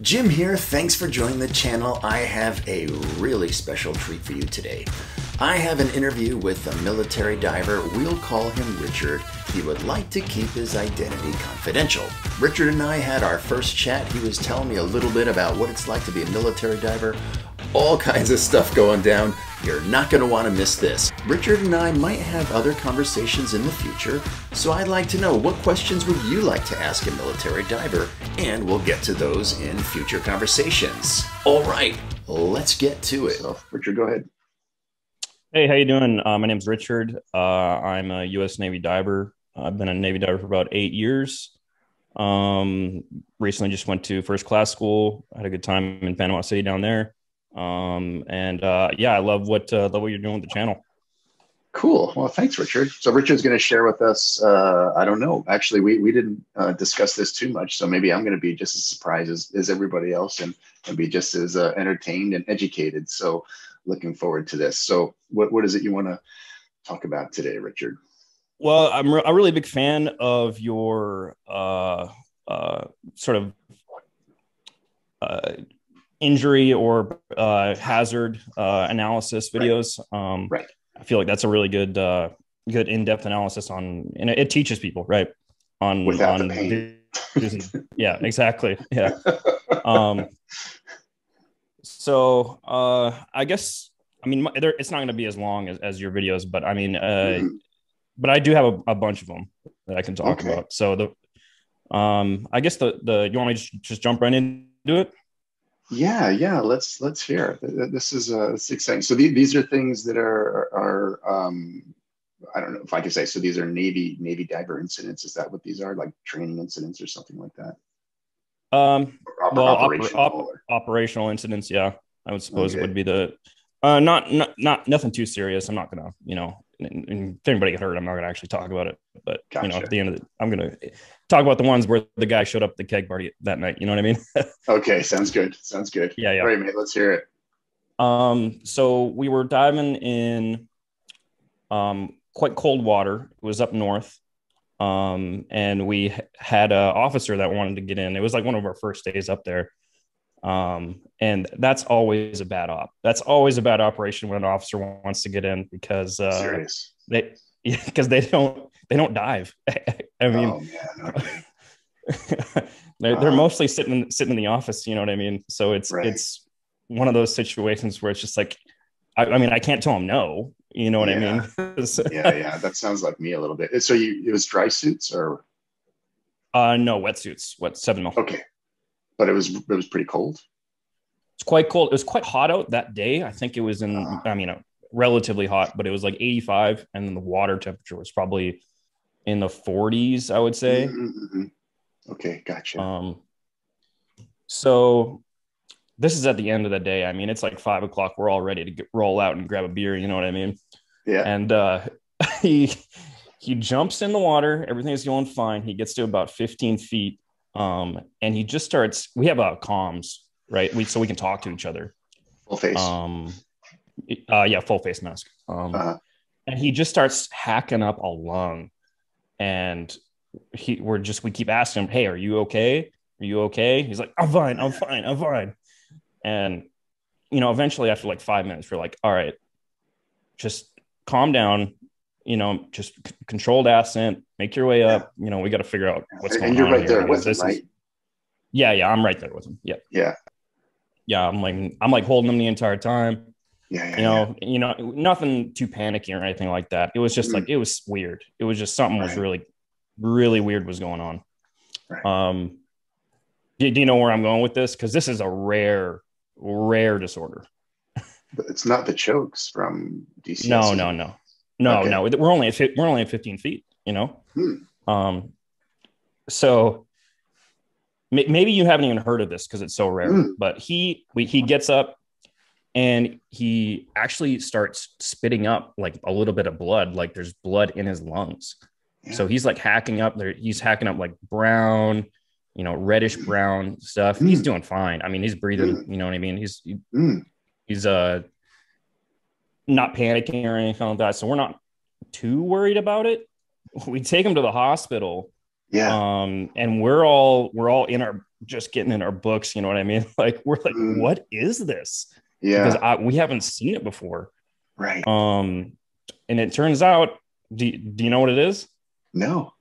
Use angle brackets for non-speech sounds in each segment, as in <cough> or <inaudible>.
Jim here, thanks for joining the channel. I have a really special treat for you today. I have an interview with a military diver, we'll call him Richard. He would like to keep his identity confidential. Richard and I had our first chat. He was telling me a little bit about what it's like to be a military diver, all kinds of stuff going down. You're not going to want to miss this. Richard and I might have other conversations in the future, so I'd like to know what questions would you like to ask a military diver, and we'll get to those in future conversations. All right, let's get to it. So, Richard, go ahead. Hey, how you doing? Uh, my name's Richard. Uh, I'm a U.S. Navy diver. I've been a Navy diver for about eight years. Um, recently, just went to first class school. had a good time in Panama City down there. Um, and uh, yeah, I love what uh, love what you're doing with the channel. Cool. Well, thanks, Richard. So Richard's going to share with us. Uh, I don't know. Actually, we we didn't uh, discuss this too much, so maybe I'm going to be just as surprised as, as everybody else, and and be just as uh, entertained and educated. So, looking forward to this. So, what what is it you want to talk about today, Richard? Well, I'm re- a really big fan of your uh, uh, sort of uh, injury or uh, hazard uh, analysis videos. Um, Right. I feel like that's a really good, uh, good in-depth analysis on, and it, teaches people, right? On Without the pain. yeah, exactly. Yeah. Um, so uh, I guess I mean there, it's not going to be as long as, as your videos, but I mean, uh, Mhm. but I do have a, a bunch of them that I can talk Okay. about. So the, um, I guess the the you want me to just, just jump right into it? Yeah, yeah. Let's let's hear. Th- th- This is uh, is exciting. So the- these are things that are are um, I don't know if I can say. So these are Navy Navy diver incidents. Is that what these are? Like training incidents or something like that? Um, Op- well, operational op- operational incidents, yeah, I would suppose it would be the, uh, not not not nothing too serious. I'm not gonna, you know, and, and if anybody get hurt, I'm not gonna actually talk about it. But you know, at the end of the, I'm gonna talk about the ones where the guy showed up at the keg party that night. You know what I mean? <laughs> Okay, sounds good. Sounds good. yeah, yeah. All right, mate. Let's hear it. Um, so we were diving in um, quite cold water. It was up north. Um, and we had an officer that wanted to get in. It was like one of our first days up there. Um, and that's always a bad op. That's always a bad operation when an officer wants to get in because uh, Serious. they because they don't they don't dive. <laughs> I mean, oh man. Okay. <laughs> they're, they're Uh-huh. mostly sitting sitting in the office you know what i mean so it's Right. it's one of those situations where it's just like I, I mean i can't tell them no you know what i mean <laughs> yeah, yeah. That sounds like me a little bit. So you it was dry suits or uh no wetsuits What seven mil okay, but it was it was pretty cold. it's quite cold it was quite hot out that day i think it was in Uh-huh. i mean uh, relatively hot but it was like 85 and then the water temperature was probably in the 40s i would say Mhm, mhm. Okay, gotcha. Um, so this is at the end of the day. I mean, it's like five o'clock. We're all ready to get, roll out and grab a beer. You know what I mean? yeah. And uh, <laughs> he he jumps in the water. Everything's going fine. He gets to about 15 feet, um, and he just starts. We have uh, comms, right? We so we can talk to each other. Full face. Um, uh, yeah, full face mask. Um, Uh-huh. and he just starts hacking up a lung, and he we're just we keep asking him, "Hey, are you okay? Are you okay?" He's like, "I'm fine. I'm fine. I'm fine." And you know, eventually, after like five minutes, we're like, "All right, just calm down." You know, just c- controlled ascent, make your way up. You know, we got to figure out what's and going you're on. right here there with him, this is- right? yeah, yeah, I'm right there with him. Yeah, Yeah. yeah, I'm like, I'm like holding him the entire time Yeah. Yeah. you know you know nothing too panicky or anything like that it was just Mhm. like it was weird it was just something was really really weird was going on Right. um do, do you know where i'm going with this because this is a rare rare disorder. But it's not the chokes from DC. no no no no Okay. no we're only at we're only at 15 feet you know Hmm. um so may- maybe you haven't even heard of this because it's so rare Hmm. but he we, he gets up and he actually starts spitting up like a little bit of blood like there's blood in his lungs Yeah. so he's like hacking up there he's hacking up like brown you know reddish brown stuff Mm. he's doing fine i mean he's breathing you know what i mean he's he- Mm. he's uh not panicking or anything like that so we're not too worried about it we take him to the hospital Yeah. um and we're all we're all in our just getting in our books. You know what I mean? <laughs> Like we're like, Mm. what is this? Yeah. Because I, we haven't seen it before. right. Um, and it turns out, do, do you know what it is? no.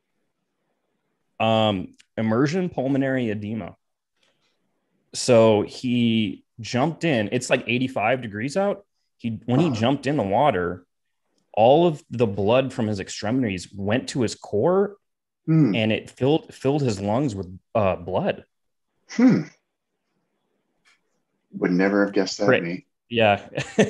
Um, immersion pulmonary edema. So he jumped in. It's like 85 degrees out. He when he jumped in the water, all of the blood from his extremities went to his core Hmm. and it filled filled his lungs with uh, blood. Hmm. Would never have guessed that. Right. Me. Yeah. <laughs>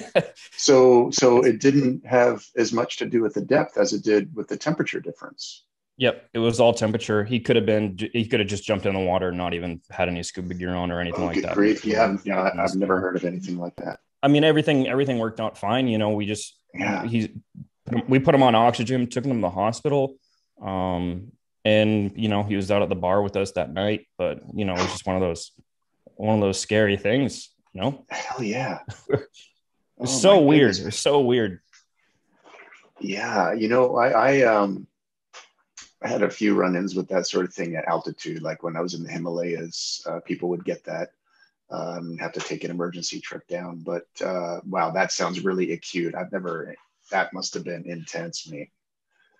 So, so it didn't have as much to do with the depth as it did with the temperature difference. yep. It was all temperature. He could have been. He could have just jumped in the water, and not even had any scuba gear on or anything Oh, like that. grief! Yeah, I've never heard of anything like that. I mean, everything everything worked out fine. You know, we just Yeah. he's we put him on oxygen, took him to the hospital, um, and you know he was out at the bar with us that night. But you know, it was just one of those one of those scary things. You know, Hell yeah! it's <laughs> Oh, so weird. goodness. It's so weird. Yeah, you know, I, I um I had a few run-ins with that sort of thing at altitude. Like when I was in the Himalayas, uh, people would get that um, have to take an emergency trip down. But uh, wow, that sounds really acute. I've never. That must have been intense, me.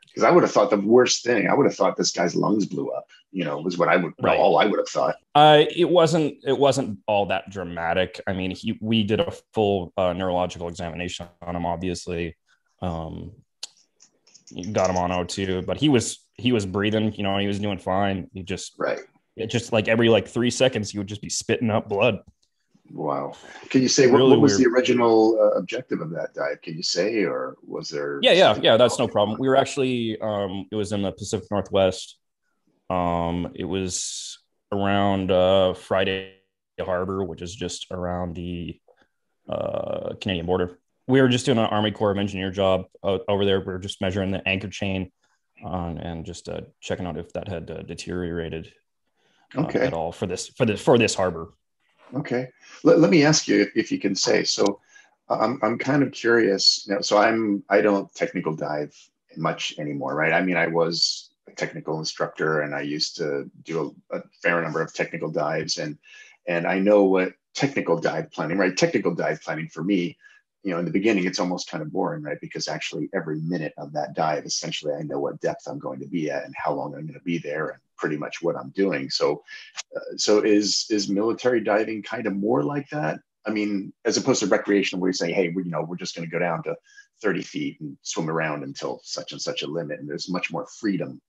Because I would have thought the worst thing. I would have thought this guy's lungs blew up. You know, was what I would. Right. All I would have thought. Uh, it wasn't it wasn't all that dramatic. I mean, he we did a full uh, neurological examination on him. Obviously, um, got him on O2, but he was he was breathing. You know, he was doing fine. He just Right. It just like every like three seconds, you would just be spitting up blood. Wow. Can you say what, Really what was the original uh, objective of that dive? Can you say, or was there? Yeah, yeah, yeah. That's no problem. We were actually um, it was in the Pacific Northwest. Um, it was around uh, Friday Harbor, which is just around the uh, Canadian border. We were just doing an Army Corps of Engineer job uh, over there. We were just measuring the anchor chain on and just uh, checking out if that had uh, deteriorated uh, Okay. at all for this for this for this harbor. Okay. Let, let me ask you if, if you can say so. I'm, I'm kind of curious. Now, so I'm I don't technical dive much anymore, right? I mean, I was a technical instructor and I used to do a, a fair number of technical dives, and and I know what technical dive planning, right? Technical dive planning for me, you know, in the beginning, it's almost kind of boring, right? Because actually, every minute of that dive, essentially, I know what depth I'm going to be at and how long I'm going to be there, and pretty much what I'm doing. So so is is military diving kind of more like that i mean as opposed to recreational where you say hey we, you know we're just going to go down to 30 feet and swim around until such and such a limit and there's much more freedom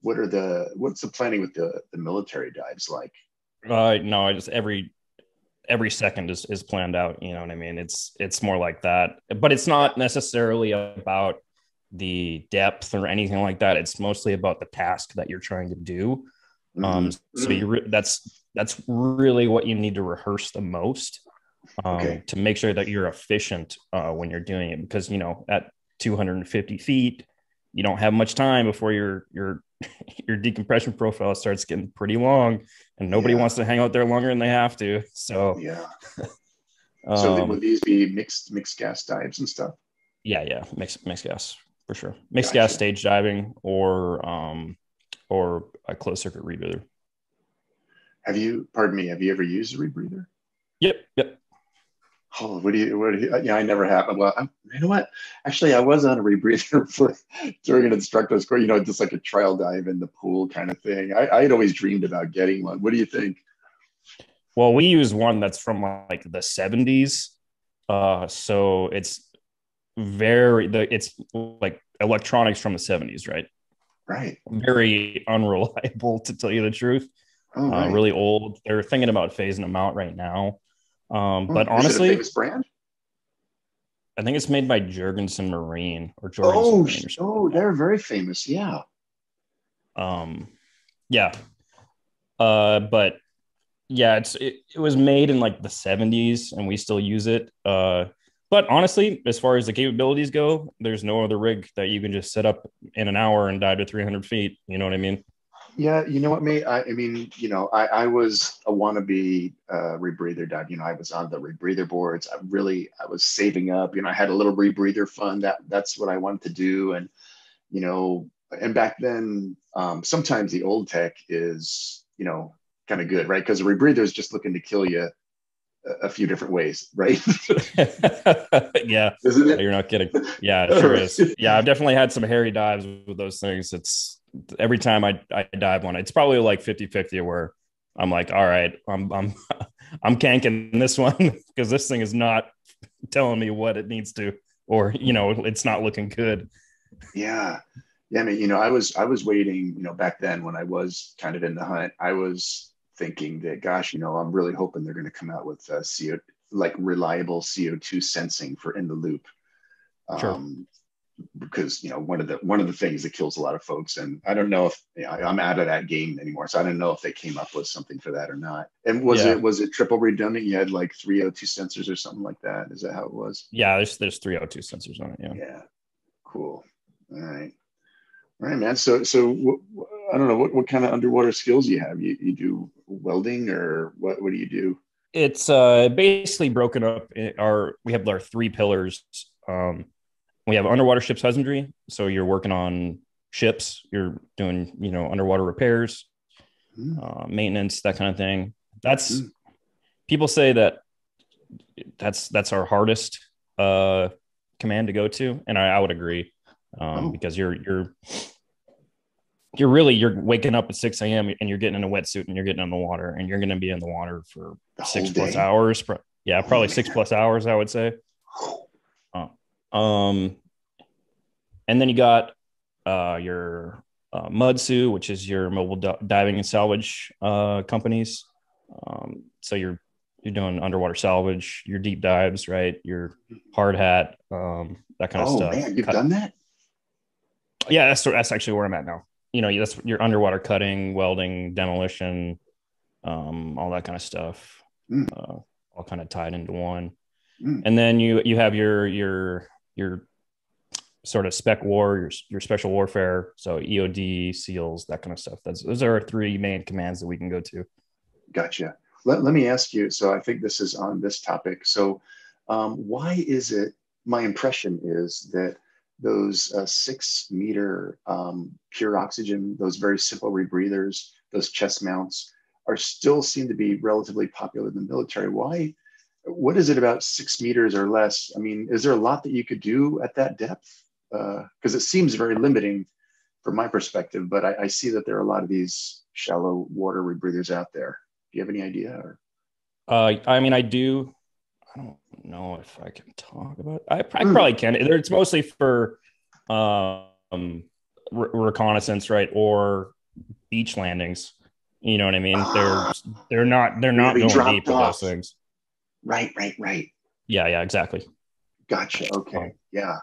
what are the what's the planning with the the military dives like Uh, no, I just every every second is is planned out. You know what I mean? It's it's more like that, but it's not necessarily about the depth or anything like that. It's mostly about the task that you're trying to do. Um, Mhm. so you re- that's that's really what you need to rehearse the most um, Okay. to make sure that you're efficient uh, when you're doing it. Because you know, at 250 feet, you don't have much time before your your <laughs> your decompression profile starts getting pretty long, and nobody Yeah. wants to hang out there longer than they have to. So, yeah <laughs> so um, would these be mixed mixed gas dives and stuff yeah, yeah, mixed mixed gas for sure. Mixed Gotcha. gas stage diving or um or a closed circuit rebreather. have you pardon me have you ever used a rebreather Yep, yep. Oh, what do you, what do you, yeah, I never have. Well, I'm, you know what? Actually, I was on a rebreather <laughs> for during an instructor's course, you know, just like a trial dive in the pool kind of thing. I, I had always dreamed about getting one. What do you think? Well, we use one that's from like the 70s. Uh, so it's very the it's like electronics from the 70s, right? Right. Very <laughs> unreliable to tell you the truth. Oh, Uh, really old. They're thinking about phasing them out right now. Um, Hmm, but is it a honestly, brand? I think it's made by Jurgensen Marine or Jorgensen Oh, Marine or oh, they're very famous. Yeah. um yeah uh but yeah it's it, it was made in like the 70s and we still use it uh but honestly as far as the capabilities go there's no other rig that you can just set up in an hour and dive to 300 feet you know what i mean Yeah, you know what, mate? I, I mean, you know, I, I was a wannabe uh, rebreather dive. You know, I was on the rebreather boards. I really, I was saving up. You know, I had a little rebreather fund. That that's what I wanted to do. And you know, and back then, um, sometimes the old tech is, you know, kind of good, right? Because a rebreather is just looking to kill you a, a few different ways, right? <laughs> yeah, you're not kidding. Yeah, it sure is. <laughs> Yeah, I've definitely had some hairy dives with those things. It's every time I, I dive one, it's probably like 50 50 where I'm like, all right, I'm, I'm, <laughs> I'm canking this one <laughs> because this thing is not <laughs> telling me what it needs to, or, you know, it's not looking good. Yeah. Yeah. I mean, you know, I was, I was waiting, you know, back then when I was kind of in the hunt, I was thinking that, gosh, you know, I'm really hoping they're going to come out with uh, CO, like reliable CO2 sensing for in the loop. Sure. Because you know one of the one of the things that kills a lot of folks and i don't know if you know, i'm out of that game anymore so i don't know if they came up with something for that or not. And was Yeah. it was it triple redundant? You had like three O2 sensors or something like that? Is that how it was? Yeah, there's, there's three O2 sensors on it. Yeah. yeah cool. All right. All right man so so i don't know what, what kind of underwater skills you have? You, you do welding or what what do you do? It's uh basically broken up in our we have our three pillars um we have underwater ships husbandry so you're working on ships you're doing you know underwater repairs Hmm. uh, maintenance that kind of thing that's Mm. people say that that's that's our hardest uh command to go to and i, I would agree um Oh. because you're you're you're really you're waking up at 6 a.m and you're getting in a wetsuit and you're getting in the water and you're going to be in the water for the six plus hours. Yeah, Oh, probably six plus hours, I would say. <laughs> Um, and then you got uh, your uh, MDSU, which is your mobile di- diving and salvage uh, companies. Um, so you're you're doing underwater salvage, your deep dives, right? Your hard hat, um, that kind of oh stuff. man you've Cut- done that yeah, that's that's actually where I'm at now. You know, that's your underwater cutting, welding, demolition, um, all that kind of stuff, Mm. uh, all kind of tied into one. Mm. And then you you have your your your sort of spec war, your your special warfare, so EOD, SEALs, that kind of stuff. That's those are three main commands that we can go to. Gotcha. Let, let me ask you. So I think this is on this topic. So um, why is it? My impression is that those uh, six meter um, pure oxygen, those very simple rebreathers, those chest mounts, are still seem to be relatively popular in the military. Why? What is it about six meters or less? I mean, is there a lot that you could do at that depth? Because it seems very limiting from my perspective. But I, I see that there are a lot of these shallow water rebreathers out there. Do you have any idea? Or Uh, I mean, I do. I don't know if I can talk about. I, I Hmm. probably can. It's mostly for um, re- reconnaissance, right, or beach landings. You know what I mean? They're they're not they're not going deep with those things. Right, right, right. Yeah, yeah, exactly. Gotcha. Okay. Yeah.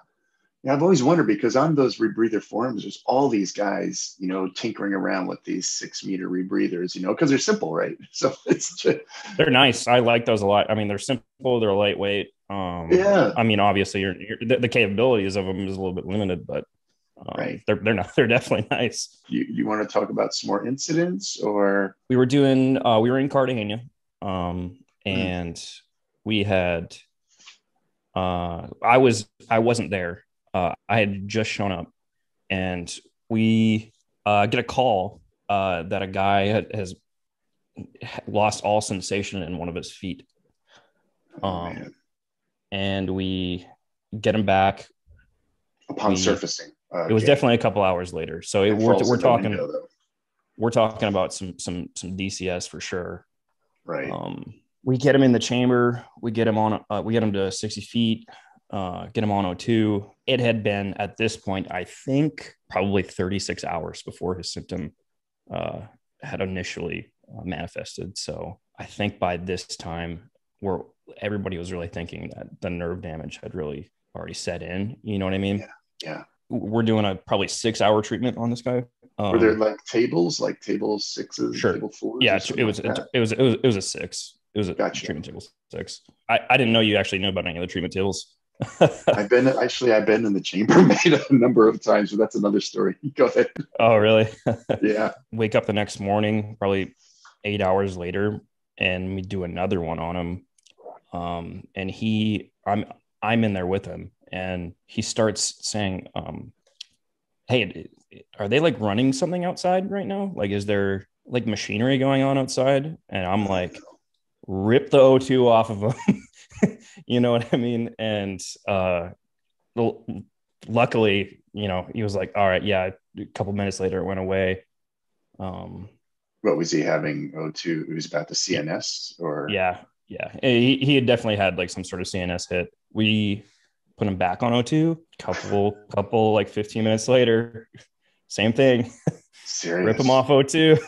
Yeah, I've always wondered because on those rebreather forums, there's all these guys, you know, tinkering around with these six meter rebreathers, you know, because they're simple, right? <laughs> So it's just, They're nice. I like those a lot. I mean, they're simple. They're lightweight. Um, Yeah. I mean, obviously, you're, you're, the, the capabilities of them is a little bit limited, but um, Right. they're they're not. <laughs> They're definitely nice. you, you want to talk about some more incidents or we were doing uh we were in Cartagena um Hmm. and we had uh I was I wasn't there. Uh I had just shown up and we uh get a call uh that a guy had, has lost all sensation in one of his feet oh, Um, man, and we get him back. upon we- surfacing? It was Okay. definitely a couple hours later. So it, It we're, we're talking window, we're talking about some some some DCS for sure. right? Um, we get him in the chamber. We get him on. Uh, we get him to 60 feet. Uh, get him on O2. It had been at this point, I think, probably 36 hours before his symptom uh, had initially uh, manifested. So I think by this time, we're everybody was really thinking that the nerve damage had really already set in. You know what I mean? Yeah, yeah. We're doing a probably six hour treatment on this guy. Um, Were there like tables, like table sixes, Sure. table fours? yeah, it was, like it was it was it was a six. It was a Gotcha. treatment table six. I, I didn't know you actually knew about any of the treatment tables. <laughs> I've been actually I've been in the chambermaid <laughs> a number of times, but that's another story. <laughs> Go ahead. oh, really? Yeah. Wake up the next morning, probably eight hours later, and we do another one on him. Um, and he, I'm, I'm in there with him, and he starts saying, um, "Hey, are they like running something outside right now? Like, is there like machinery going on outside, and I'm like, rip the O2 off of them. <laughs> you know what I mean? And uh, luckily, you know, he was like, all right, yeah. A couple minutes later, it went away. Um, what was he having? O2? It was about the CNS, or yeah, yeah. He he had definitely had like some sort of CNS hit. We put him back on O2. Couple couple like 15 minutes later, same thing. Serious? <laughs> Rip him off O2.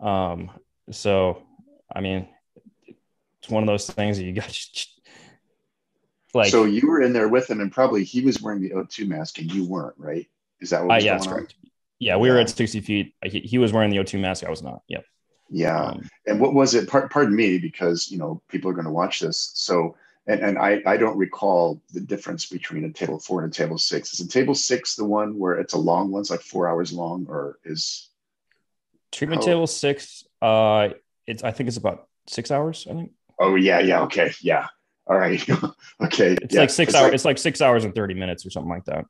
<laughs> um, so I mean, it's one of those things that you got like. So you were in there with him, and probably he was wearing the O2 mask, and you weren't, right? Is that what? Uh, yeah, correct. Yeah, we yeah. were at 60 feet. He, he, was wearing the O2 mask. I was not. Yep. Yeah. Um, and what was it? Part, pardon me, because you know people are going to watch this. So, and, and I, I don't recall the difference between a table four and a table six. Is a table six the one where it's a long one, it's like four hours long, or is treatment how, table six? Uh, it's I think it's about six hours. I think. Oh yeah, yeah, okay, yeah. All right, <laughs> okay. It's yeah. like six hours. Like, it's like six hours and thirty minutes or something like that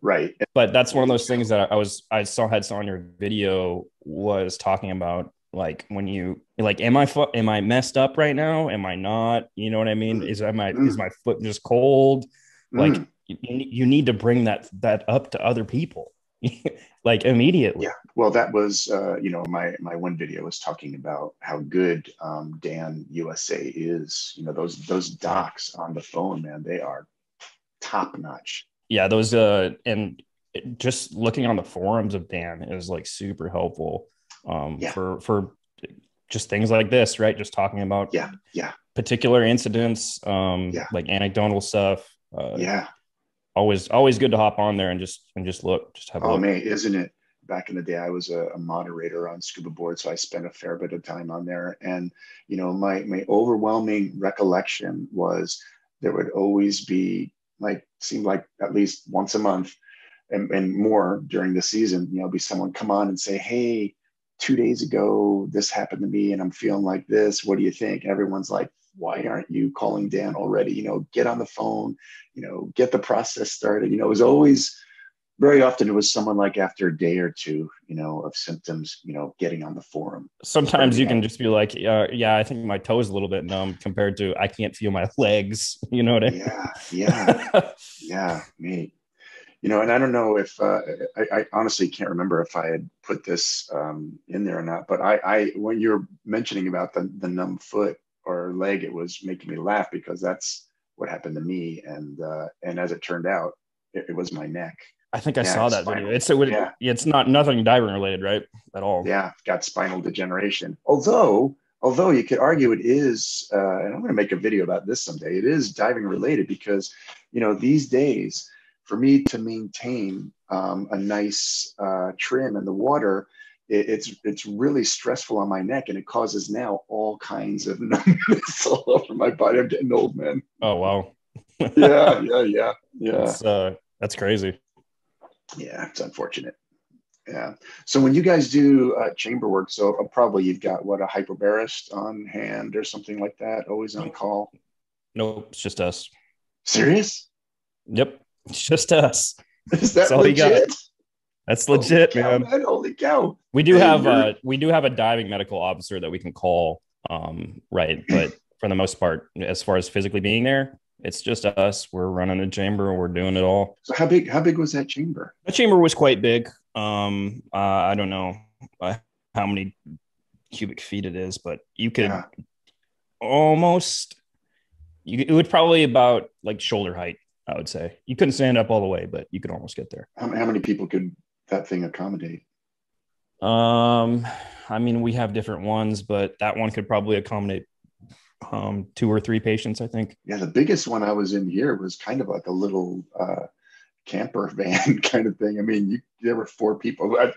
right but that's one of those things that i was i saw had saw on your video was talking about like when you like am i fu- am i messed up right now am i not you know what i mean is am i mm. is my foot just cold mm. like you, you need to bring that that up to other people <laughs> like immediately yeah well that was uh you know my my one video was talking about how good um DAN USA is you know those those docs on the phone man they are top notch yeah, those uh, and just looking on the forums of DAN is like super helpful um, yeah. for for just things like this, right? Just talking about yeah, yeah, particular incidents, um, yeah. like anecdotal stuff. Uh, yeah, always always good to hop on there and just and just look, just have. Oh look. man, isn't it? Back in the day, I was a, a moderator on ScubaBoard, so I spent a fair bit of time on there. And you know, my my overwhelming recollection was there would always be like seemed like at least once a month and, and more during the season, you know, be someone come on and say, Hey, two days ago, this happened to me and I'm feeling like this. What do you think? Everyone's like, why aren't you calling DAN already? You know, get on the phone, you know, get the process started. You know, it was always very often it was someone like after a day or two, you know, of symptoms, you know, getting on the forum. Sometimes you can just be like, uh, yeah, I think my toe is a little bit numb compared to I can't feel my legs. <laughs> You know what I mean? Yeah, yeah, <laughs> yeah, me. You know, and I don't know if uh, I, I, honestly can't remember if I had put this um, in there or not. But I, I, when you're mentioning about the the numb foot or leg, it was making me laugh because that's what happened to me. And uh, and as it turned out, it, it was my neck I think I yeah, saw that spinal. video. It's it would, yeah. it's not nothing diving related, right? At all. Yeah, got spinal degeneration. Although, although you could argue it is, uh, and I'm going to make a video about this someday. It is diving related because, you know, these days, for me to maintain um, a nice uh, trim in the water, it, it's it's really stressful on my neck, and it causes now all kinds of <laughs> numbness all over my body. I'm getting old, man. Oh wow. <laughs> yeah, yeah, yeah, yeah. That's, uh, that's crazy yeah, it's unfortunate. Yeah. So when you guys do uh, chamber work, so uh, probably you've got what a hyperbarist on hand or something like that, always on call. Nope, it's just us. Serious? Yep, it's just us. <laughs> Is that That's all legit? That's legit, Holy cow, man. man. Holy cow! We do have uh, we do have a diving medical officer that we can call, um, right? But for the most part, as far as physically being there, it's just us. We're running a chamber. We're doing it all. So how big? How big was that chamber? The chamber was quite big. Um, uh, I don't know uh, how many cubic feet it is, but you could yeah. almost. You, it would probably about like shoulder height. I would say you couldn't stand up all the way, but you could almost get there. How, how many people could that thing accommodate? Um, I mean, we have different ones, but that one could probably accommodate um, two or three patients, I think. Yeah, the biggest one I was in here was kind of like a little uh, camper <laughs> van kind of thing. I mean, you, there were four people. Uh,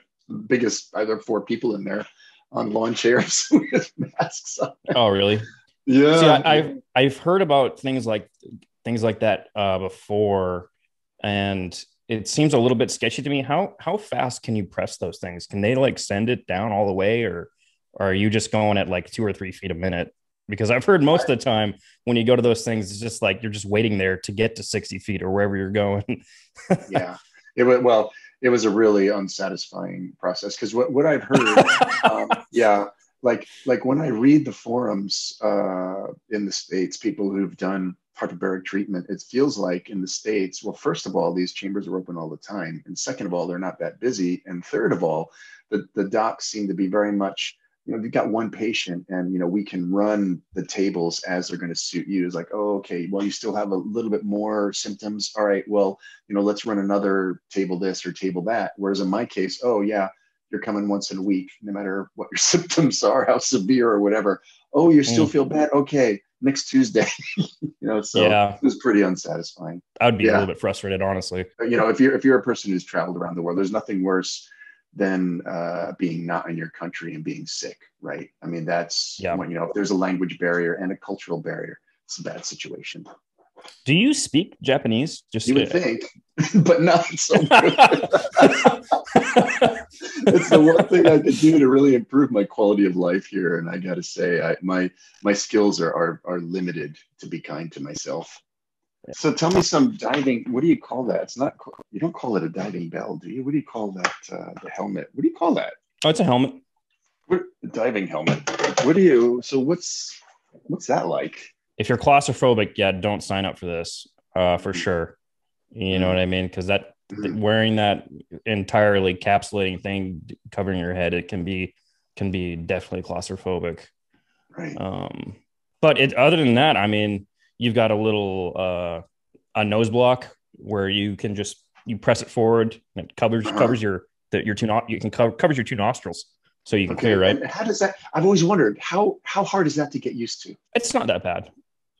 biggest, either four people in there on lawn chairs <laughs> with masks on. Oh, really? Yeah. See, I, have I've heard about things like things like that uh, before, and it seems a little bit sketchy to me. How how fast can you press those things? Can they like send it down all the way, or, or are you just going at like two or three feet a minute? because I've heard most of the time when you go to those things, it's just like you're just waiting there to get to 60 feet or wherever you're going. <laughs> yeah. It was, well, it was a really unsatisfying process because what, what I've heard, um, <laughs> yeah, like like when I read the forums uh, in the states, people who've done hyperbaric treatment, it feels like in the states, well, first of all, these chambers are open all the time, and second of all, they're not that busy, and third of all, the the docs seem to be very much you know, you've got one patient and, you know, we can run the tables as they're going to suit you. It's like, oh, okay, well, you still have a little bit more symptoms. All right, well, you know, let's run another table this or table that. Whereas in my case, oh, yeah, you're coming once in a week, no matter what your <laughs> symptoms are, how severe or whatever. Oh, you still mm. feel bad? Okay, next Tuesday. <laughs> you know, so yeah. it was pretty unsatisfying. I would be yeah. a little bit frustrated, honestly. You know, if you're if you're a person who's traveled around the world, there's nothing worse than uh, being not in your country and being sick, right? I mean, that's yeah. when, you know, if there's a language barrier and a cultural barrier, it's a bad situation. Do you speak Japanese? Just you would think, <laughs> but not so <laughs> it's the one thing I could do to really improve my quality of life here, and I got to say, I, my my skills are, are are limited. To be kind to myself. So tell me some diving. What do you call that? It's not. You don't call it a diving bell, do you? What do you call that? Uh, the helmet. What do you call that? Oh, it's a helmet. What, diving helmet. What do you? So what's what's that like? If you're claustrophobic, yeah, don't sign up for this. Uh, for sure. You know what I mean? Because that mm-hmm. wearing that entirely capsulating thing covering your head, it can be can be definitely claustrophobic. Right. Um, but it, other than that, I mean you've got a little uh, a nose block where you can just you press it forward and it covers uh-huh. covers your that your two you can cover covers your two nostrils so you can okay. clear right. And how does that? I've always wondered how how hard is that to get used to? It's not that bad.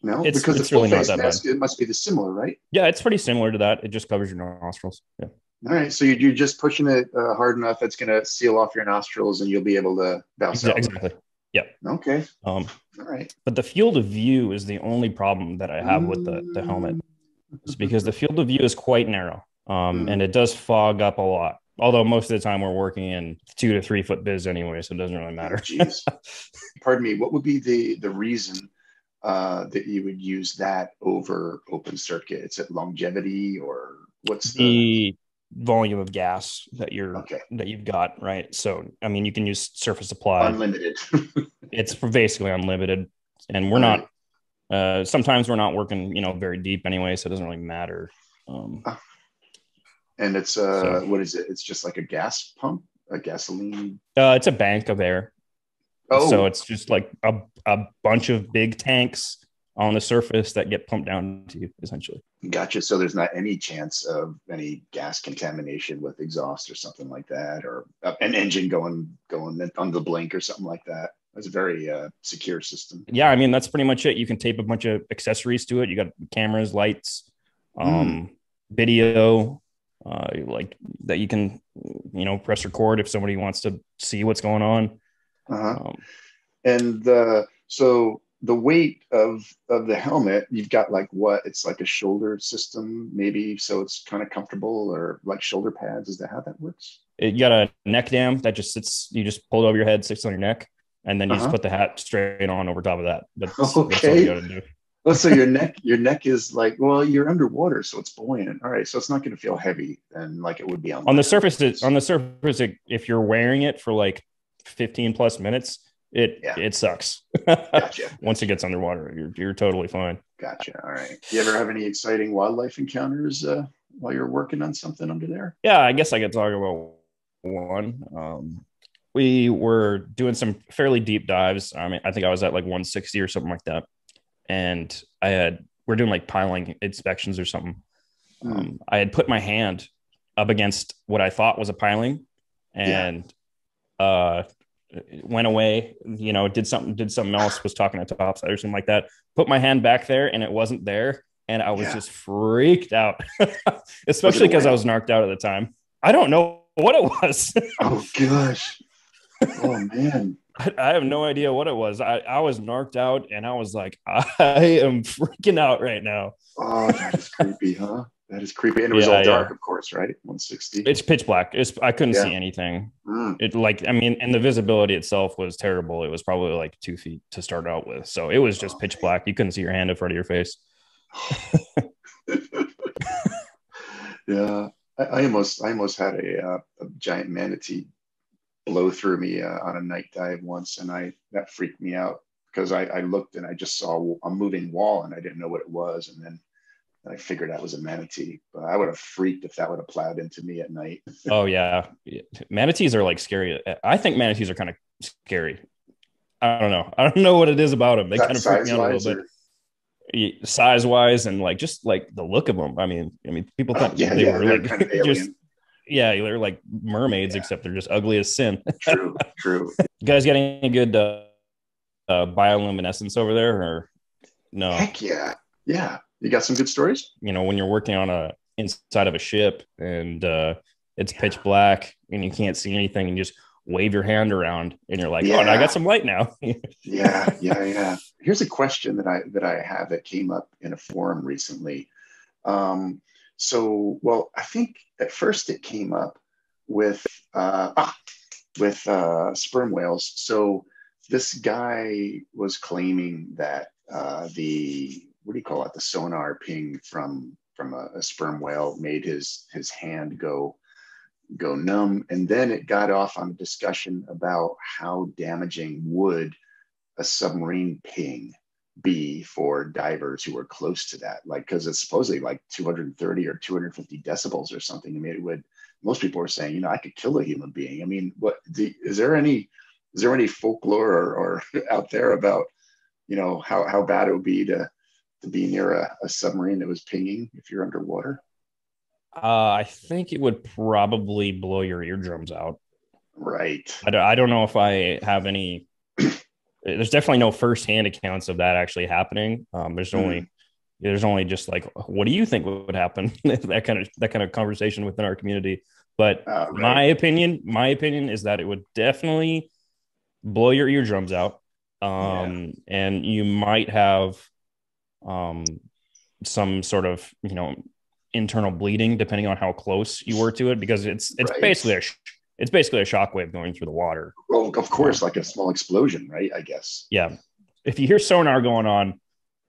No, it's, because it's really not that mask, bad. It must be the similar, right? Yeah, it's pretty similar to that. It just covers your nostrils. Yeah. All right, so you're just pushing it uh, hard enough that's going to seal off your nostrils, and you'll be able to bounce exactly. out. Exactly. Yeah. Okay. Um, All right. But the field of view is the only problem that I have with the, the helmet. It's because the field of view is quite narrow um, mm. and it does fog up a lot. Although most of the time we're working in two to three foot vis anyway, so it doesn't really matter. Jeez. <laughs> Pardon me. What would be the the reason uh, that you would use that over open circuit? Is it longevity or what's the, the volume of gas that you're okay. that you've got, right? So I mean, you can use surface supply, unlimited. <laughs> it's basically unlimited, and we're not. Uh, sometimes we're not working, you know, very deep anyway, so it doesn't really matter. Um, ah. and it's uh, so, what is it? It's just like a gas pump, a gasoline. Uh, it's a bank of air. Oh, so it's just like a a bunch of big tanks on the surface that get pumped down to you essentially. Gotcha. So there's not any chance of any gas contamination with exhaust or something like that, or an engine going going on the blink or something like that. It's a very uh, secure system. Yeah, I mean that's pretty much it. You can tape a bunch of accessories to it. You got cameras, lights, um, mm. video, uh, like that you can you know press record if somebody wants to see what's going on. Uh-huh. Um, and uh, so the weight of of the helmet you've got like what? It's like a shoulder system maybe so it's kind of comfortable or like shoulder pads. Is that how that works? You got a neck dam that just sits you just pull it over your head sits on your neck and then you uh-huh. just put the hat straight on over top of that. That's, okay. that's <laughs> oh, so your neck your neck is like well you're underwater so it's buoyant. All right so it's not going to feel heavy and like it would be on, on the surface it, on the surface it, if you're wearing it for like 15 plus minutes it yeah. it sucks. Gotcha. <laughs> Once it gets underwater, you're you're totally fine. Gotcha. All right. Do you ever have any exciting wildlife encounters uh, while you're working on something under there? Yeah, I guess I could talk about one. Um, we were doing some fairly deep dives. I mean, I think I was at like 160 or something like that, and I had we're doing like piling inspections or something. Mm. Um, I had put my hand up against what I thought was a piling, and yeah. uh, went away, you know, did something, did something else, was talking to topside or something like that. Put my hand back there and it wasn't there. And I was yeah. just freaked out, <laughs> especially because I was narked out at the time. I don't know what it was. <laughs> oh gosh. Oh man. I, I, have no idea what it was. I, I was narked out and I was like, <laughs> I am freaking out right now. Oh, that is creepy, huh? That is creepy. And it was yeah, all dark, yeah. of course, right? 160. It's pitch black. It's I couldn't yeah. see anything. Mm. It like I mean, and the visibility itself was terrible. It was probably like two feet to start out with. So it was just oh, pitch black. You couldn't see your hand in front of your face. <laughs> yeah. I, I almost I almost had a, uh, a giant manatee blow through me uh, on a night dive once, and I that freaked me out because I, I looked and I just saw a moving wall and I didn't know what it was, and then I figured that was a manatee. But I would have freaked if that would have plowed into me at night. <laughs> oh yeah, manatees are like scary. I think manatees are kind of scary. I don't know. I don't know what it is about them. They kind of freak me out a little bit. Size wise and like just like the look of them. I mean, I mean, people thought oh, yeah, they yeah, were like kind of <laughs> just yeah, they're like mermaids, yeah. except they're just ugly as sin. <laughs> true, true. You guys getting any good uh, uh, bioluminescence over there, or no? Heck yeah, yeah. You got some good stories. You know, when you're working on a inside of a ship and uh, it's yeah. pitch black and you can't see anything, and you just wave your hand around, and you're like, yeah. "Oh, I got some light now." <laughs> yeah, yeah, yeah. Here's a question that I that I have that came up in a forum recently. Um, so, well, I think at first it came up with uh, ah, with uh, sperm whales. So this guy was claiming that uh, the what do you call it? The sonar ping from from a, a sperm whale made his his hand go go numb, and then it got off on a discussion about how damaging would a submarine ping be for divers who are close to that. Like because it's supposedly like 230 or 250 decibels or something. I mean it would most people are saying you know i could kill a human being. I mean what do, is there any is there any folklore or, or <laughs> out there about you know how, how bad it would be to to be near a, a submarine that was pinging if you're underwater uh, i think it would probably blow your eardrums out right I don't, I don't know if i have any there's definitely no firsthand accounts of that actually happening. Um, there's mm. only there's only just like what do you think would happen <laughs> that kind of that kind of conversation within our community. But uh, right. my opinion, my opinion is that it would definitely blow your eardrums out, um, yeah. and you might have um, some sort of you know internal bleeding depending on how close you were to it because it's it's right. basically a it's basically a shockwave going through the water. Well, of course, like a small explosion, right? I guess. Yeah. If you hear sonar going on,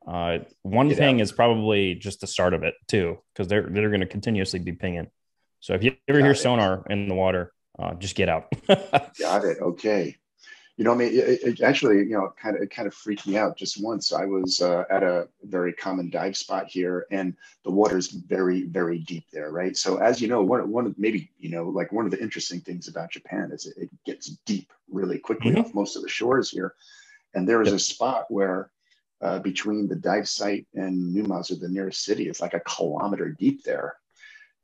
uh, one Get thing out. is probably just the start of it too, because they're they're going to continuously be pinging. So if you ever Got hear it. sonar in the water, uh, just get out. <laughs> Got it. Okay you know, I mean, it, it actually, you know, kind of, it kind of freaked me out just once. I was uh, at a very common dive spot here, and the water's very, very deep there, right? So, as you know, one, one of maybe, you know, like one of the interesting things about Japan is it, it gets deep really quickly mm-hmm. off most of the shores here, and there is yep. a spot where uh, between the dive site and Numazu, the nearest city, it's like a kilometer deep there,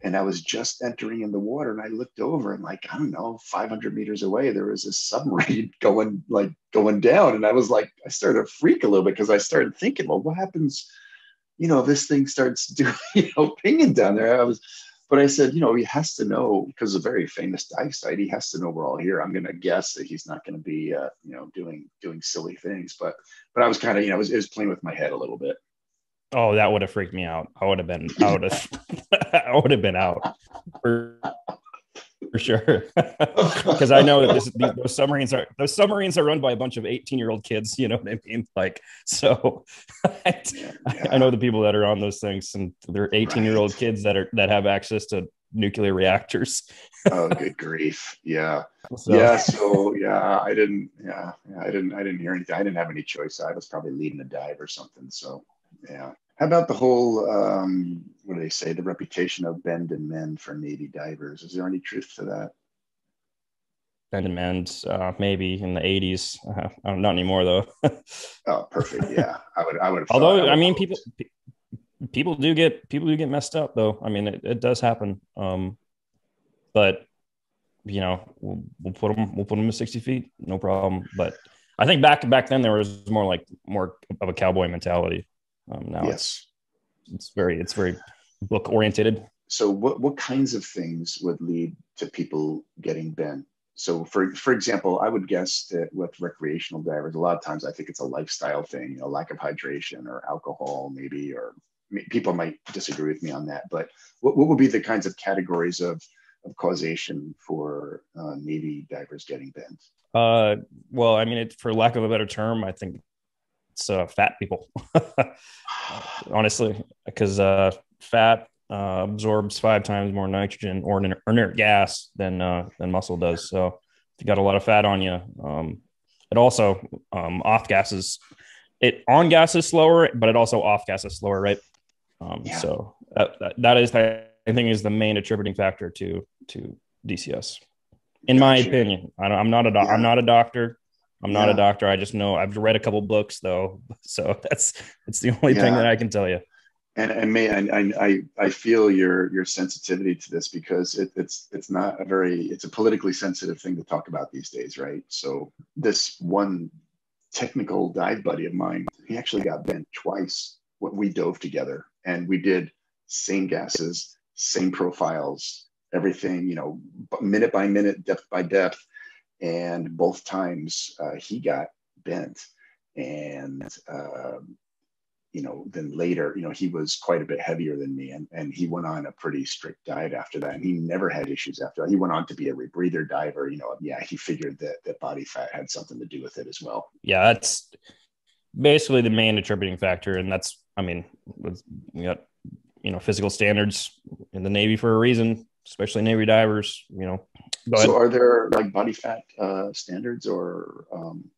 and I was just entering in the water and I looked over and like, I don't know, 500 meters away, there was a submarine <laughs> going like going down. And I was like, I started to freak a little bit because I started thinking, well, what happens, you know, if this thing starts <laughs> doing, you know, pinging down there. I was, but I said, you know, he has to know because a very famous dive site. He has to know we're all here. I'm going to guess that he's not going to be, uh, you know, doing doing silly things. But but I was kind of, you know, it was, was playing with my head a little bit. Oh, that would have freaked me out. I would have been, I would have, <laughs> I would have been out for, for sure. <laughs> Because I know that this, these, those submarines are those submarines are run by a bunch of eighteen year old kids. You know what I mean? Like, so <laughs> I, yeah. I, know the people that are on those things, and they're eighteen year old kids that are that have access to nuclear reactors. oh, good grief! Yeah, so. yeah. So yeah, I didn't. Yeah, yeah, I didn't. I didn't hear anything. I didn't have any choice. I was probably leading a dive or something. So yeah. How about the whole, um, what do they say, the reputation of bend and mend for Navy divers? Is there any truth to that? Bend and mend, uh, maybe in the 80s. Uh, not anymore, though. <laughs> oh, perfect. Yeah. I would, I would have. Although, I, I mean, people, people do get, people do get messed up, though. I mean, it, it does happen. Um, but, you know, we'll, we'll put them, we'll put them at 60 feet, no problem. But I think back, back then there was more like, more of a cowboy mentality. Um, now yes. it's, it's very it's very book oriented. So what what kinds of things would lead to people getting bent? So for for example, I would guess that with recreational divers, a lot of times I think it's a lifestyle thing, you know, lack of hydration or alcohol, maybe, or people might disagree with me on that. But what, what would be the kinds of categories of of causation for uh, Navy divers getting bent? Uh, well, I mean, it, for lack of a better term, I think uh, fat people, <laughs> honestly, because uh, fat uh, absorbs five times more nitrogen or inert, gas than uh, than muscle does. So if you got a lot of fat on you, um, it also um, off gases. It on gas is slower, but it also off gas is slower, right? Um, Yeah. So that, that that is I think is the main attributing factor to to DCS, in my opinion. I don't, I'm not a doc- I'm Yeah. not a doctor. I'm not Yeah. a doctor. I just know I've read a couple books though, <laughs> so that's that's the only thing that I can tell you. and and may I, I I I feel your your sensitivity to this because it, it's it's not a very it's a politically sensitive thing to talk about these days, right? So this one technical dive buddy of mine, he actually got bent twice. when We dove together and we did same gases, same profiles, everything, you know, minute by minute, depth by depth, and both times uh, he got bent and. Um, you know, then later, you know, he was quite a bit heavier than me and, and he went on a pretty strict diet after that. And he never had issues after that. He went on to be a rebreather diver. You know, yeah, he figured that, that body fat had something to do with it as well. Yeah, that's basically the main attributing factor, and that's I mean, we got you know physical standards in the Navy for a reason, especially Navy divers. You know. So are there like body fat uh, standards or, um,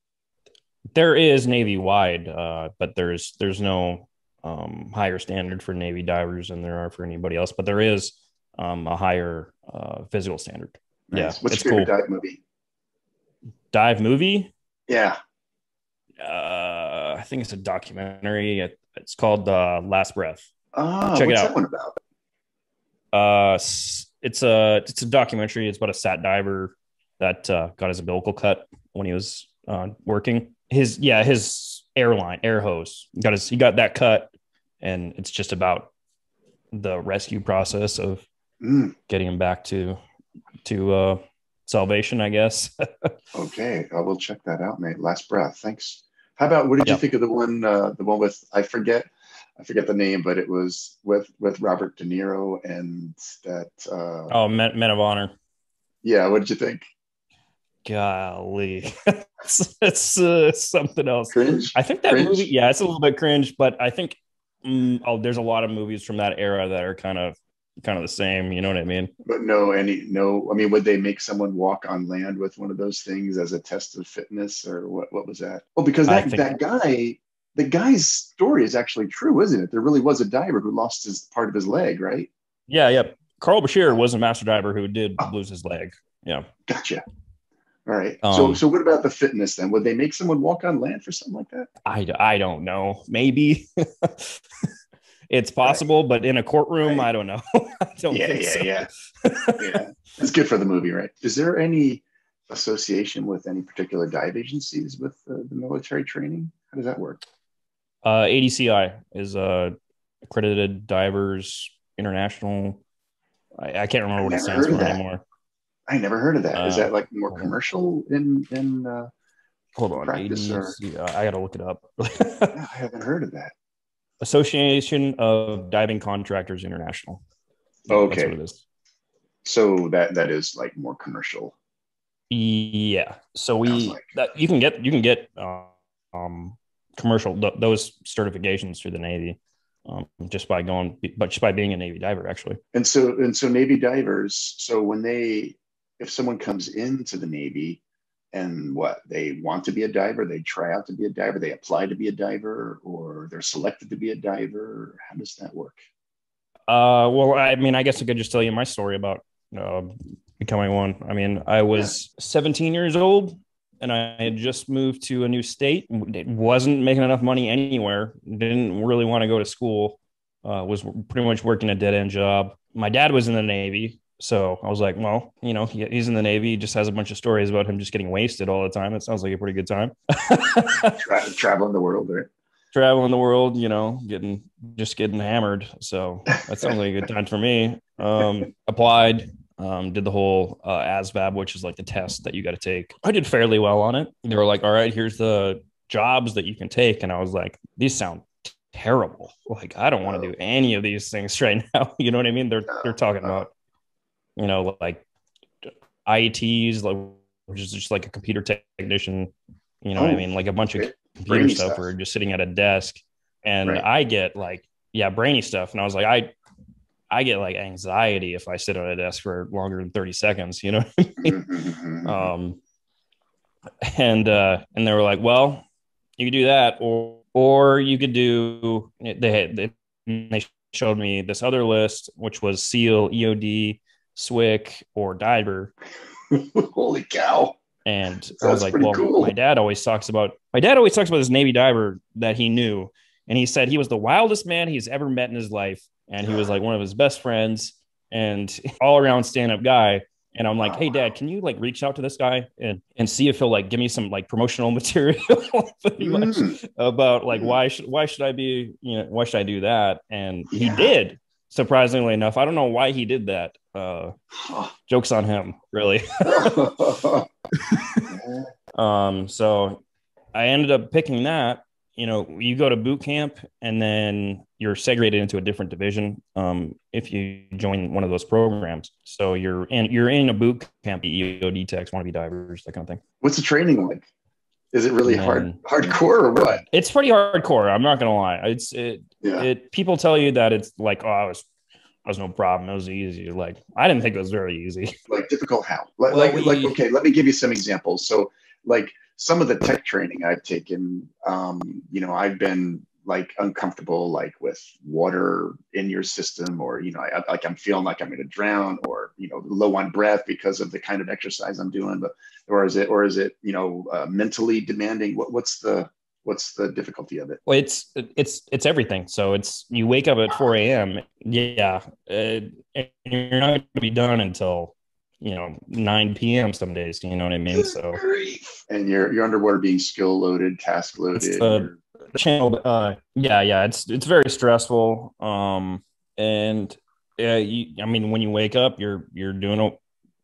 there is Navy wide, uh, but there's there's no um, higher standard for Navy divers than there are for anybody else. But there is um, a higher uh, physical standard. Yeah, nice. what's it's your favorite cool. dive movie? Dive movie. Yeah. Uh, I think it's a documentary. It, it's called uh, Last Breath. Ah, Check it what's out. that one about? Uh, it's a it's a documentary. It's about a sat diver that uh, got his umbilical cut when he was uh, working. His yeah, his airline air hose got his he got that cut, and it's just about the rescue process of Mm, getting him back to to uh, salvation. I guess. <laughs> okay, I will check that out, mate. Last breath. Thanks. How about what did you think of the one? Uh, the one with I forget, I forget the name, but it was with with Robert De Niro and that. Uh, oh, Men, Men of Honor. Yeah, what did you think? Golly, <laughs> it's, it's uh, something else. Cringe? I think that Cringe? movie, yeah, it's a little bit cringe, but I think mm, oh, there's a lot of movies from that era that are kind of kind of the same. You know what I mean? But no, any no. I mean, would they make someone walk on land with one of those things as a test of fitness, or what? What was that? Well, because that that guy, the guy's story is actually true, isn't it? There really was a diver who lost his part of his leg, right? Yeah, yeah. Carl Brashear was a master diver who did Oh. lose his leg. Yeah. Gotcha. All right. so, Um, so what about the fitness then? Would they make someone walk on land for something like that? I, I don't know. Maybe <laughs> it's possible, but in a courtroom, Right. I don't know. <laughs> I don't yeah, think yeah, so. yeah, <laughs> yeah. It's good for the movie, right? Is there any association with any particular dive agencies with uh, the military training? How does that work? Uh, ADCI is uh, accredited divers international. I, I can't remember what it stands for anymore. I never heard of that. Is Uh, that like more commercial in in? Uh, Hold on, Practice or- I got to look it up. <laughs> yeah, I haven't heard of that. Association of Diving Contractors International. Okay. That's what it is. So that that is like more commercial. Yeah. So we like- that you can get you can get uh, um commercial th- those certifications through the Navy um, just by going but just by being a Navy diver actually. And so and so Navy divers. So when they, if someone comes into the Navy, and what they want to be a diver, they try out to be a diver, they apply to be a diver, or they're selected to be a diver. How does that work? Uh, well, I mean, I guess I could just tell you my story about uh, becoming one. I mean, I was 17 years old and I had just moved to a new state. It wasn't making enough money anywhere. Didn't really want to go to school. Uh, was pretty much working a dead end job. My dad was in the Navy. So I was like, well, you know, he, he's in the Navy. He just has a bunch of stories about him just getting wasted all the time. It sounds like a pretty good time. <laughs> Tra- traveling the world, right? traveling the world, you know, getting just getting hammered. So that sounds like a good time for me. Um, applied, um, did the whole uh, ASVAB, which is like the test that you got to take. I did fairly well on it. They were like, "All right, here's the jobs that you can take," and I was like, "These sound." terrible like i don't want to do any of these things <laughs> right now <laughs> you know what i mean they're they're talking about you know like iets like which is just like a computer technician you know what i Oh, mean like a bunch of computer stuff, stuff. or just sitting at a desk and Right. i get like yeah brainy stuff and i was like i I get like anxiety if I sit on a desk for longer than 30 seconds, you know? Mhm. um, and, uh, and they were like, well, you could do that or, or you could do, they they, they showed me this other list, which was SEAL, EOD, SWCC, or diver. <laughs> Holy cow. And I was like, well, cool. my dad always talks about my dad always talks about this Navy diver that he knew. And he said he was the wildest man he's ever met in his life. And he was like one of his best friends and <laughs> all around stand-up guy. And I'm like, hey dad, can you like reach out to this guy and, and see if he'll like give me some like promotional <laughs> material <laughs> pretty much Mm. about like Mm. why should why should I be, you know, why should I do that? And he Yeah. did, surprisingly enough. I don't know why he did that. Uh <sighs> jokes on him, really. Um, so I ended up picking that. You know, you go to boot camp and then you're segregated into a different division um, if you join one of those programs. So you're in you're in a boot camp, EOD techs, wannabe divers, that kind of thing. What's the training like? Is it really hard Man. hardcore or what? It's pretty hardcore. I'm not gonna lie. It's it, Yeah. it people tell you that it's like, oh, I was I was no problem. It was easy. Like I didn't think it was very easy. <laughs> like difficult how like, Well, like, we- like okay let me give you some examples so like some of the tech training i've taken um you know i've been like uncomfortable like with water in your system or you know I, like i'm feeling like i'm going to drown or you know low on breath because of the kind of exercise i'm doing but or is it or is it you know uh, mentally demanding what, what's the what's the difficulty of it Well, it's it's it's everything. So it's you wake up at 4 a.m. Yeah, uh, and you're not going to be done until you know 9 p.m. some days. You know what I mean? So <laughs> and you're you're underwater being skill loaded task loaded It's, uh, you're- channel. Uh, yeah, yeah. It's it's very stressful. Um, and uh, you, I mean, when you wake up, you're you're doing a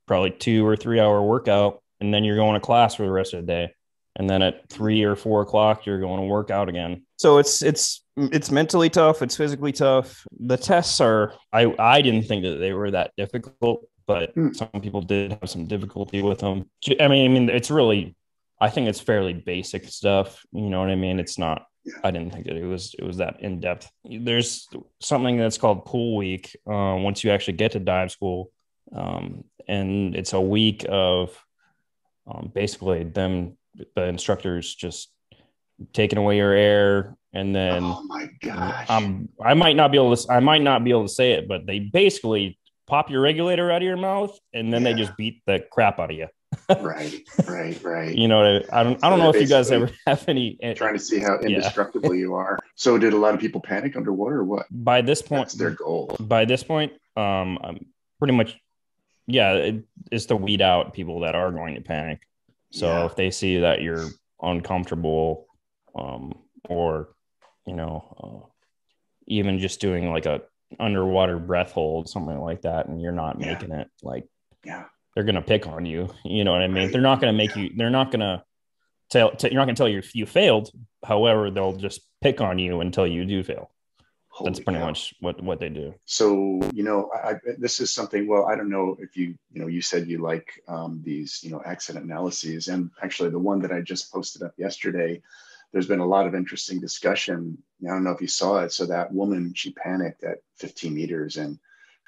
probably two or three hour workout, and then you're going to class for the rest of the day. And then at three or four o'clock, you're going to work out again. So it's it's it's mentally tough. It's physically tough. The tests are. I I didn't think that they were that difficult, but Hmm. some people did have some difficulty with them. I mean, I mean, it's really. I think it's fairly basic stuff. You know what I mean? It's not. I didn't think that it was it was that in depth. There's something that's called pool week. Uh, once you actually get to dive school, um, and it's a week of um, basically them the instructors just taking away your air, and then oh my gosh um, I might not be able to I might not be able to say it, but they basically pop your regulator out of your mouth, and then they just beat the crap out of you. Right right right You know, I don't I don't know if you guys ever <laughs> have any. eh, trying to see how Yeah. indestructible you are. So did a lot of people panic underwater or what? By this point, That's their goal. by this point, um, I'm pretty much, yeah, it, it's to weed out people that are going to panic. So Yeah. if they see that you're uncomfortable, um, or you know, uh, even just doing like a underwater breath hold, something like that, and you're not Yeah. making it, like Yeah. They're gonna pick on you. You know what I mean? Right. They're not gonna make Yeah. you. They're not gonna tell. T- you're not gonna tell you if you failed. However, they'll just pick on you until you do fail. Holy That's pretty cow. much what what they do. So you know, I, I, this is something. Well, I don't know if you you know you said you like um, these you know accident analyses, and actually the one that I just posted up yesterday. There's been a lot of interesting discussion. I don't know if you saw it. So that woman, she panicked at 15 meters and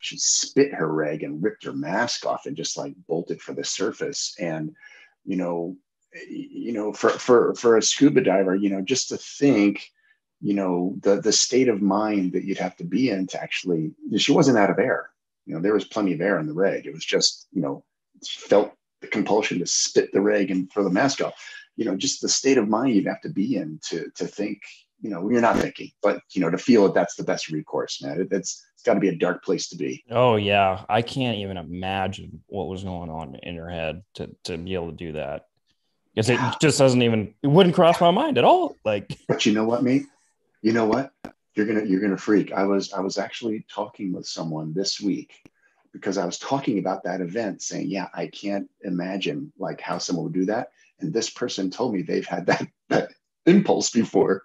she spit her reg and ripped her mask off and just like bolted for the surface. And you know, you know, for for for a scuba diver, you know, just to think, you know, the the state of mind that you'd have to be in to actually, she wasn't out of air. You know, there was plenty of air in the reg. It was just, you know, felt the compulsion to spit the reg and throw the mask off. You know, just the state of mind you'd have to be in to to think, you know, you're not thinking, but you know, to feel that that's the best recourse, man. It, it's it's got to be a dark place to be. Oh yeah, I can't even imagine what was going on in her head to to be able to do that. Because it <sighs> just doesn't even it wouldn't cross my mind at all. Like <laughs> But you know what, me, You know what? You're gonna you're gonna freak. I was I was actually talking with someone this week because I was talking about that event, saying, yeah, I can't imagine like how someone would do that. And this person told me they've had that that impulse before.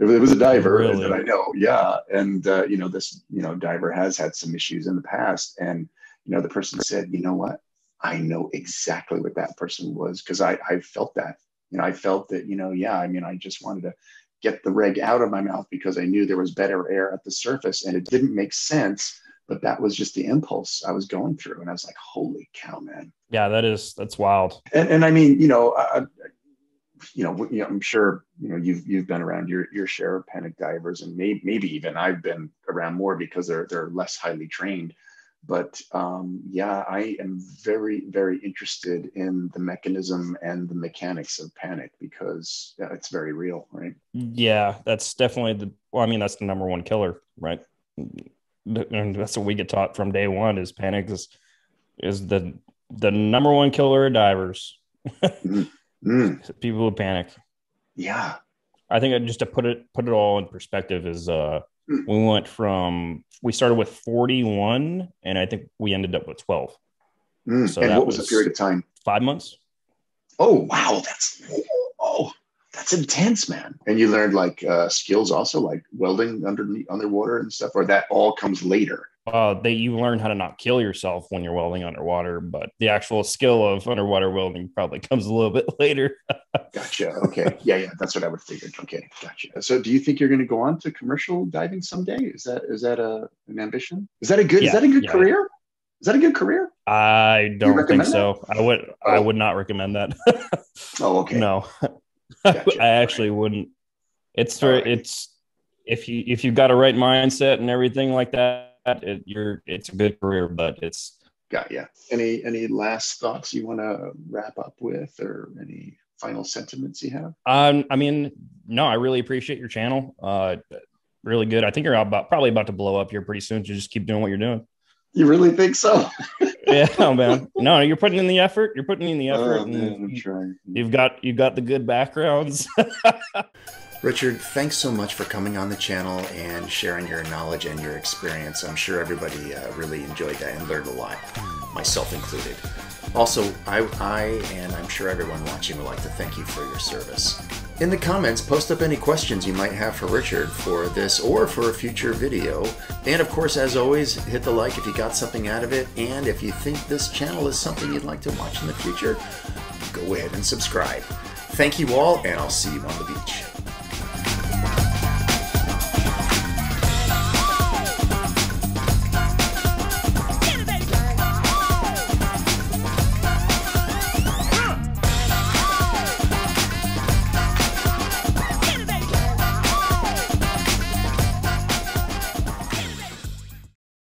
It was- a diver Really? that I know, yeah. And uh, you know, this you know diver has had some issues in the past, and you know, the person said, you know what? I know exactly what that person was because I I felt that. You know, I felt that. You know, yeah. I mean, I just wanted to get the reg out of my mouth because I knew there was better air at the surface, and it didn't make sense but that was just the impulse I was going through, and I was like, "Holy cow, man!" Yeah, that is that's wild. And, and I mean, you know, I, you know, you know, I'm sure you know you've you've been around your your share of panic divers, and maybe maybe even I've been around more because they're they're less highly trained. But um, yeah, I am very very interested in the mechanism and the mechanics of panic because yeah, it's very real, right? Yeah, that's definitely the. Well, I mean, that's the number one killer, right? And that's what we get taught from day one: is panic is is the the number one killer of divers. Mm. People who panic. Yeah. I think I just to put it put it all in perspective is uh Mm. we went from we started with 41 and I think we ended up with 12. Mm. So and that what was, the was- period of time? Five months? Oh wow, that's oh that's intense, man. And you learned like uh, skills also, like welding underneath underwater and stuff, or that all comes later. Uh, they you learn how to not kill yourself when you're welding underwater, but the actual skill of underwater welding probably <laughs> comes a little bit later. Gotcha. Okay. yeah, yeah, that's what I would figure. Okay, gotcha. So, do you think you're going to go on to commercial diving someday? Is that is that a an ambition? Is that a good? Yeah, is that a good yeah. career? Is that a good career? I don't think recommend so. I would I Oh. would not recommend that. <laughs> Oh, okay. No, Gotcha. <laughs> I actually wouldn't. It's for Alright. it's if you if you've got a right mindset and everything like that, it, you're it's a good career, but it's Got yeah. Any any last thoughts you want to wrap up with, or any final sentiments you have? um I mean no, I really appreciate your channel. Uh, really good. I think you're about probably about to blow up here pretty soon. So just keep doing what you're doing. You really think so? <laughs> Yeah, man. No, you're putting in the effort. You're putting in the effort. Oh, and man, I'm you- trying. You've got you've got the good backgrounds. <laughs> Richard, thanks so much for coming on the channel and sharing your knowledge and your experience. I'm sure everybody uh, really enjoyed that and learned a lot, myself included. Also, I, I and I'm sure everyone watching would like to thank you for your service. In the comments, post up any questions you might have for Richard for this or for a future video. And of course, as always, hit the like if you got something out of it. And if you think this channel is something you'd like to watch in the future, go ahead and subscribe. Thank you all, and I'll see you on the beach.